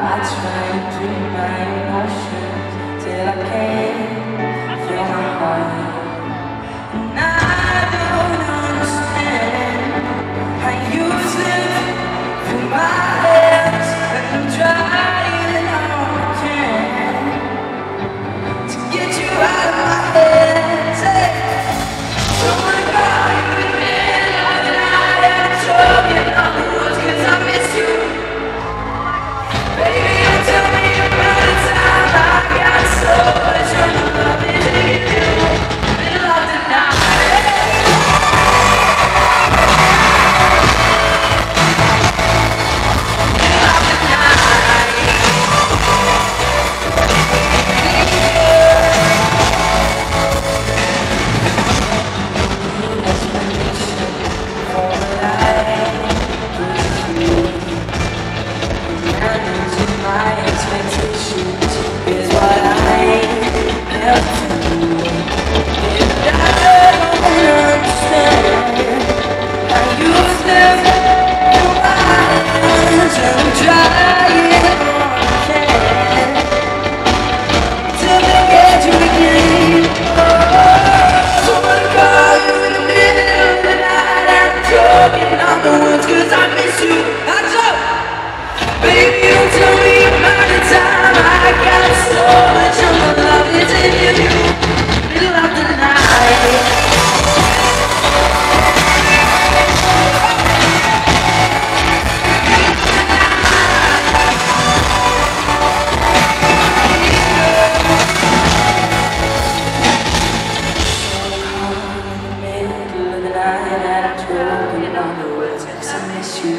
I tried to my emotions till I came Yeah. Running on the words cause I miss you.